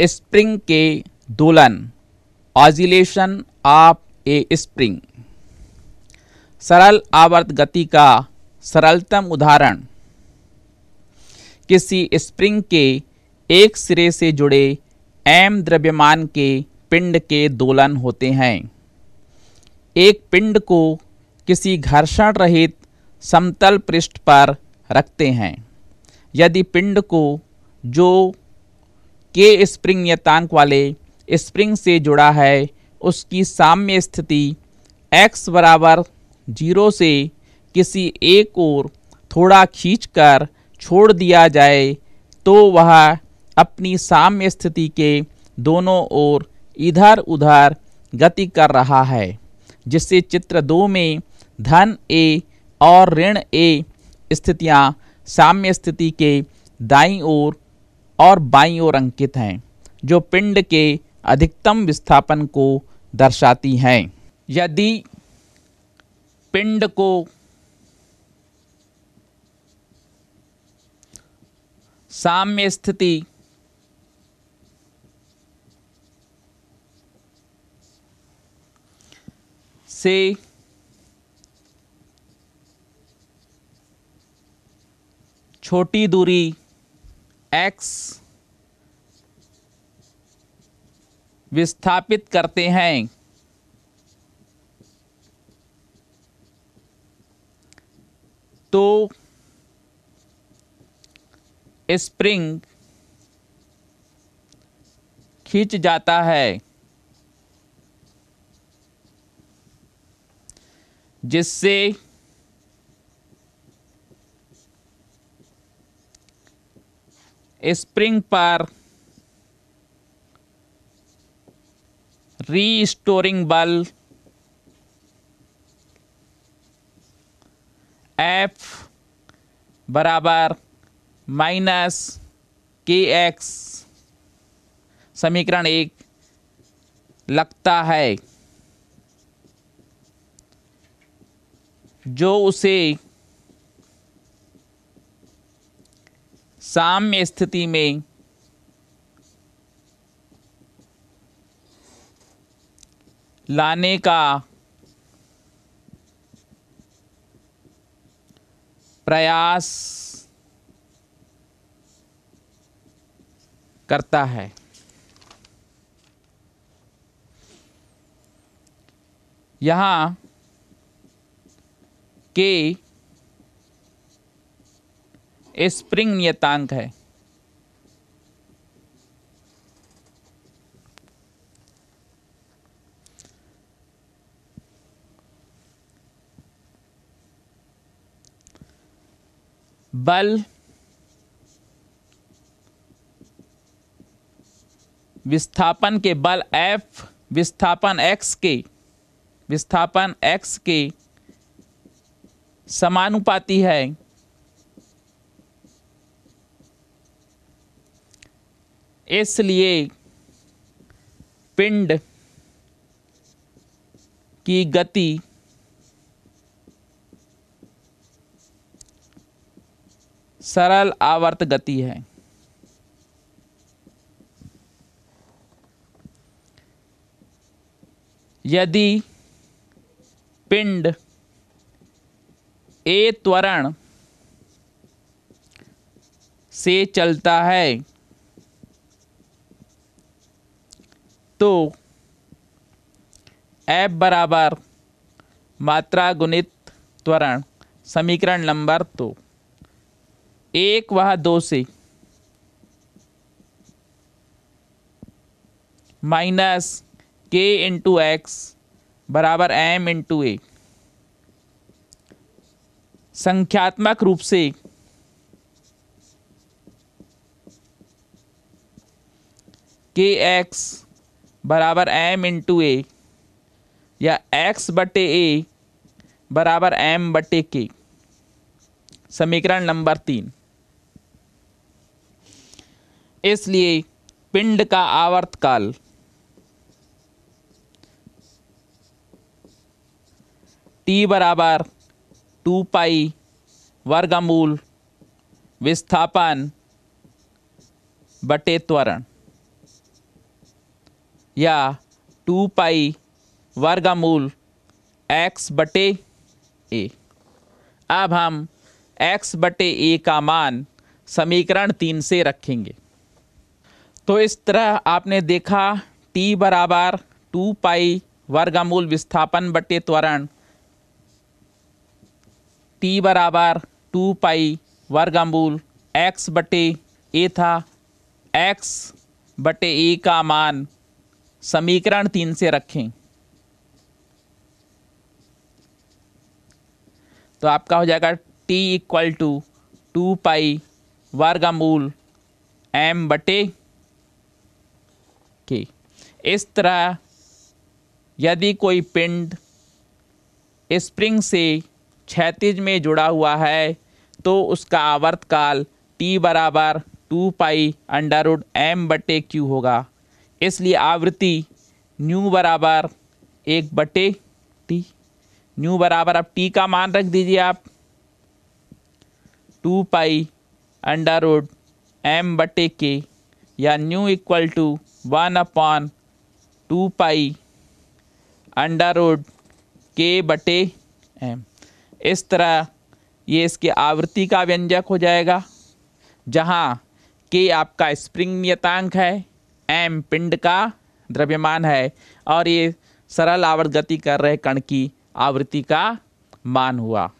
Spring के दोलन। Oscillation of a spring. सरल आवर्त गति का सरलतम उदाहरण। किसी स्प्रिंग के एक सिरे से जुड़े एम द्रव्यमान के पिंड के दोलन होते हैं। एक पिंड को किसी घर्षण रहित समतल पृष्ठ पर रखते हैं। यदि पिंड को जो के स्प्रिंग नियतांक वाले स्प्रिंग से जुड़ा है, उसकी साम्य स्थिति x बराबर ज़ीरो से किसी एक ओर थोड़ा खींचकर छोड़ दिया जाए तो वह अपनी साम्य स्थिति के दोनों ओर इधर उधर गति कर रहा है, जिससे चित्र दो में धन ए और ऋण ए स्थितियाँ साम्य स्थिति के दाई ओर और बाई ओर अंकित हैं, जो पिंड के अधिकतम विस्थापन को दर्शाती हैं। यदि पिंड को साम्य स्थिति से छोटी दूरी x विस्थापित करते हैं। तो स्प्रिंग खींच जाता है जिससे स्प्रिंग पर रीस्टोरिंग बल एफ़ बराबर माइनस के एक्स समीकरण एक लगता है। जो उसे साम्य स्थिति में लाने का प्रयास करता है। यहाँ के स्प्रिंग नियतांक है। बल, विस्थापन के बल F विस्थापन x के, विस्थापन x के समानुपाती है। इसलिए पिंड की गति सरल आवर्त गति है। यदि पिंड ए त्वरण से चलता है तो एफ़ बराबर मात्रा गुणित त्वरण समीकरण नंबर तो एक वह दो से माइनस के इंटू एक्स बराबर एम इंटू ए। संख्यात्मक रूप से के एक्स बराबर एम इंटू ए या एक्स बटे ए बराबर एम बटे के समीकरण नंबर तीन। इसलिए पिंड का आवर्तकाल टी बराबर टू पाई वर्गमूल विस्थापन बटे त्वरण। या टू पाई वर्गमूल एक्स बटे ए। अब हम एक्स बटे ए का मान समीकरण तीन से रखेंगे। तो इस तरह आपने देखा टी बराबर टू पाई वर्गमूल विस्थापन बटे त्वरण टी बराबर टू पाई वर्गमूल एक्स बटे ए था। एक्स बटे ए का मान समीकरण तीन से रखें। तो आपका हो जाएगा T equal to two pi वर्गमूल एम बटे के इस तरह यदि कोई पिंड स्प्रिंग से क्षैतिज में जुड़ा हुआ है तो उसका आवर्तकाल टी बराबर two pi under root M बटे क्यू होगा। इसलिए आवृत्ति न्यू बराबर एक बटे टी। न्यू बराबर अब टी का मान रख दीजिए आप। Two pi under root M बटे के या nu equal to one upon two pi under root K बटे एम। इस तरह ये इसके आवृत्ति का व्यंजक हो जाएगा, जहाँ के आपका स्प्रिंग नियतांक है एम पिंड का द्रव्यमान है और ये सरल आवर्त गति कर रहे कण की आवृत्ति का मान हुआ।